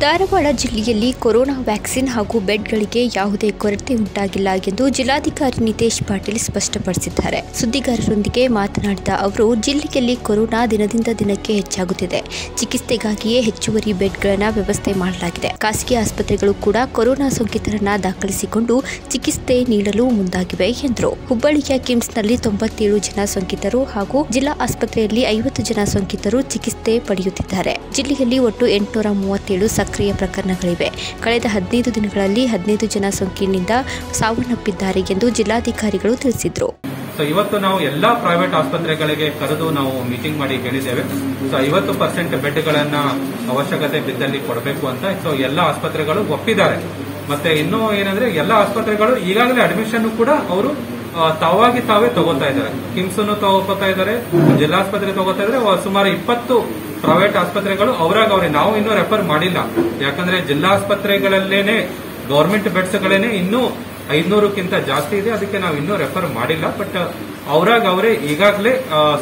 ಧಾರವಾಡ ಜಿಲ್ಲೆಯಲ್ಲಿ corona vaccine ಹಾಗೂ ಬೆಡ್ಗಳಿಗೆ ಯಾವುದೇ ಕೊರತೆ ಉಂಟಾಗಿಲ್ಲ ಎಂದು ಜಿಲ್ಲಾಧಿಕಾರಿ ನಿತೇಶ್ ಪಾಟೀಲ್ ಸ್ಪಷ್ಟಪಡಿಸಿದ್ದಾರೆ. ಸುದ್ದಿಗಾರರೊಂದಿಗೆ ಮಾತನಾಡಿದ ಅವರು, ಜಿಲ್ಲೆಯಲ್ಲಿ ಕೊರೋನಾ ದಿನದಿಂದ ದಿನಕ್ಕೆ ಹೆಚ್ಚಾಗುತ್ತಿದೆ. ಚಿಕಿತ್ಸೆಗಾಗಿಯೇ ಹೆಚ್ಚುವರಿ ಬೆಡ್ಗಳನ್ನು ವ್ಯವಸ್ಥೆ ಮಾಡಲಾಗಿದೆ. ಖಾಸಗಿ ಆಸ್ಪತ್ರೆಗಳು ಕೂಡ ಕೊರೋನಾ ಸೋಂಕಿತರನ್ನ ದಾಖಲಿಸಿಕೊಂಡು ಚಿಕಿತ್ಸೆ ನೀಡಲು ಮುಂದಾಗಿವೆ ಎಂದರು. ಹುಬ್ಬಳ್ಳಿಯ ಕಿಮ್ಸ್ನಲ್ಲಿ ತೊಂಬತ್ತೇಳು ಜನ ಸೋಂಕಿತರು ಹಾಗೂ ಜಿಲ್ಲಾ ಆಸ್ಪತ್ರೆಯಲ್ಲಿ ಐವತ್ತು ಜನ ಸೋಂಕಿತರು ಚಿಕಿತ್ಸೆ ಪಡೆಯುತ್ತಿದ್ದಾರೆ. ಜಿಲ್ಲೆಯಲ್ಲಿ ಒಟ್ಟು ಎಂಟುನೂರ ಮೂವತ್ತೇಳು ಸಕ್ರಿಯ ಪ್ರಕರಣಗಳಿವೆ. ಕಳೆದ ಹದಿನೈದು ದಿನಗಳಲ್ಲಿ ಹದಿನೈದು ಜನ ಸೋಂಕಿನಿಂದ ಸಾವನ್ನಪ್ಪಿದ್ದಾರೆ ಎಂದು ಜಿಲ್ಲಾಧಿಕಾರಿಗಳು ತಿಳಿಸಿದರು. ಸೊ ಇವತ್ತು ನಾವು ಎಲ್ಲಾ ಪ್ರೈವೇಟ್ ಆಸ್ಪತ್ರೆಗಳಿಗೆ ಕರೆದು ನಾವು ಮೀಟಿಂಗ್ ಮಾಡಿ ಹೇಳಿದ್ದೇವೆ ಸೊ ಐವತ್ತು ಪರ್ಸೆಂಟ್ ಬೆಡ್ಗಳನ್ನ ಅವಶ್ಯಕತೆ ಬಿದ್ದಲ್ಲಿ ಕೊಡಬೇಕು ಅಂತ. ಸೊ ಎಲ್ಲ ಆಸ್ಪತ್ರೆಗಳು ಒಪ್ಪಿದ್ದಾರೆ. ಮತ್ತೆ ಇನ್ನೂ ಏನಂದ್ರೆ ಎಲ್ಲ ಆಸ್ಪತ್ರೆಗಳು ಈಗಾಗಲೇ ಅಡ್ಮಿಷನ್ ಕೂಡ ಅವರು ತಾವಾಗಿ ತಾವೇ ತಗೋತಾ ಇದ್ದಾರೆ. ಕಿಮ್ಸ್ ತಗೋತಾ ಇದ್ದಾರೆ, ಜಿಲ್ಲಾಸ್ಪತ್ರೆ ತಗೋತಾ ಇದ್ದಾರೆ. ಸುಮಾರು ಇಪ್ಪತ್ತು ಪ್ರೈವೇಟ್ ಆಸ್ಪತ್ರೆಗಳು ಅವರಾಗ ಅವ್ರೆ. ನಾವು ಇನ್ನೂ ರೆಫರ್ ಮಾಡಿಲ್ಲ. ಯಾಕಂದ್ರೆ ಜಿಲ್ಲಾ ಜಿಲ್ಲಾಸ್ಪತ್ರೆಗಳಲ್ಲೇನೆ ಗೌರ್ಮೆಂಟ್ ಬೆಡ್ಸ್ಗಳೇನೆ ಇನ್ನೂ ಐನೂರಕ್ಕಿಂತ ಜಾಸ್ತಿ ಇದೆ. ಅದಕ್ಕೆ ನಾವು ಇನ್ನೂ ರೆಫರ್ ಮಾಡಿಲ್ಲ. ಬಟ್ ಅವರಾಗ ಅವರೇ ಈಗಾಗಲೇ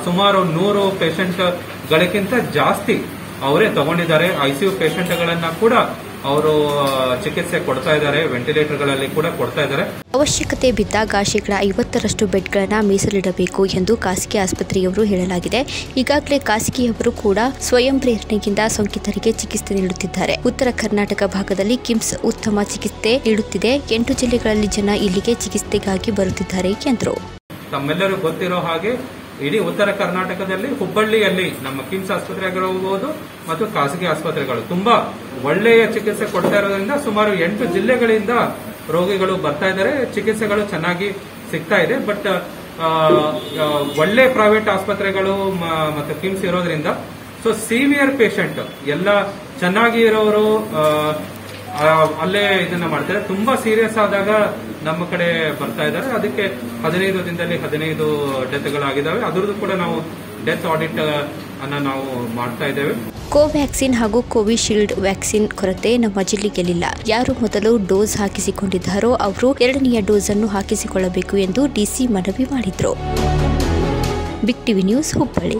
ಸುಮಾರು ನೂರು ಪೇಷಂಟ್ಗಳಿಗಿಂತ ಜಾಸ್ತಿ ಅವರೇ ತಗೊಂಡಿದ್ದಾರೆ. ಐಸಿಯು ಪೇಷಂಟ್ ಗಳನ್ನ ಕೂಡ ಅವರು ಚಿಕಿತ್ಸೆ ಕೊಡ್ತಾ ಇದ್ದಾರೆ ವೆಂಟಿಲೇಟರ್ಗಳಲ್ಲಿ ಕೂಡ ಕೊಡ್ತಾ ಇದ್ದಾರೆ. ಅವಶ್ಯಕತೆ ಬಿದ್ದಾಗ ಶೇಕಡ ಐವತ್ತರಷ್ಟು ಬೆಡ್ಗಳನ್ನು ಮೀಸಲಿಡಬೇಕು ಎಂದು ಖಾಸಗಿ ಆಸ್ಪತ್ರೆಯವರು ಹೇಳಲಾಗಿದೆ. ಈಗಾಗಲೇ ಖಾಸಗಿಯವರು ಕೂಡ ಸ್ವಯಂ ಪ್ರೇರಣೆಯಿಂದ ಸೋಂಕಿತರಿಗೆ ಚಿಕಿತ್ಸೆ ನೀಡುತ್ತಿದ್ದಾರೆ. ಉತ್ತರ ಕರ್ನಾಟಕ ಭಾಗದಲ್ಲಿ ಕಿಮ್ಸ್ ಉತ್ತಮ ಚಿಕಿತ್ಸೆ ನೀಡುತ್ತಿದೆ. ಎಂಟು ಜಿಲ್ಲೆಗಳಲ್ಲಿ ಜನ ಇಲ್ಲಿಗೆ ಚಿಕಿತ್ಸೆಗಾಗಿ ಬರುತ್ತಿದ್ದಾರೆ ಎಂದರು. ತಮ್ಮೆಲ್ಲರೂ ಗೊತ್ತಿರೋ ಹಾಗೆ ಇಡೀ ಉತ್ತರ ಕರ್ನಾಟಕದಲ್ಲಿ ಹುಬ್ಬಳ್ಳಿಯಲ್ಲಿ ನಮ್ಮ ಕಿಮ್ಸ್ ಆಸ್ಪತ್ರೆ ಆಗಿರಬಹುದು ಮತ್ತು ಖಾಸಗಿ ಆಸ್ಪತ್ರೆಗಳು. ತುಂಬಾ ಒಳ್ಳೆಯ ಚಿಕಿತ್ಸೆ ಕೊಡ್ತಾ ಇರೋದ್ರಿಂದ ಸುಮಾರು ಎಂಟು ಜಿಲ್ಲೆಗಳಿಂದ ರೋಗಿಗಳು ಬರ್ತಾ ಇದ್ದಾರೆ. ಚಿಕಿತ್ಸೆಗಳು ಚೆನ್ನಾಗಿ ಸಿಗ್ತಾ ಇದೆ. ಬಟ್ ಒಳ್ಳೆ ಪ್ರೈವೇಟ್ ಆಸ್ಪತ್ರೆಗಳು ಮತ್ತು ಕಿಮ್ಸ್ ಇರೋದ್ರಿಂದ, ಸೊ ಸಿವಿಯರ್ ಪೇಷಂಟ್, ಎಲ್ಲ ಚೆನ್ನಾಗಿ ಇರೋರು ಅಲ್ಲೇ ಇದನ್ನ ಮಾಡ್ತಾರೆ. ತುಂಬಾ ಸೀರಿಯಸ್ ಆದಾಗ ನಮ್ಮ ಕಡೆ ಬರ್ತಾ ಇದ್ದಾರೆ. ಅದಕ್ಕೆ ಹದಿನೈದು ದಿನದಲ್ಲಿ ಹದಿನೈದು ಡೆತ್ಗಳಾಗಿದ್ದಾವೆ ಅದರದ್ದು ಕೂಡ ನಾವು ಡೆತ್ ಆಡಿಟ್ ಅನ್ನ ನಾವು ಮಾಡ್ತಾ ಇದ್ದೇವೆ. ಕೋವ್ಯಾಕ್ಸಿನ್ ಹಾಗೂ ಕೋವಿಶೀಲ್ಡ್ ವ್ಯಾಕ್ಸಿನ್ ಕೊರತೆ ನಮ್ಮ ಜಿಲ್ಲೆಯಲ್ಲಿಲ್ಲ ಯಾರು ಮೊದಲು ಡೋಸ್ ಹಾಕಿಸಿಕೊಂಡಿದ್ದಾರೋ ಅವರು ಎರಡನೆಯ ಡೋಸ್ ಅನ್ನು ಹಾಕಿಸಿಕೊಳ್ಳಬೇಕು ಎಂದು ಡಿಸಿ ಮನವಿ ಮಾಡಿದರು. Big TV news Hubballi.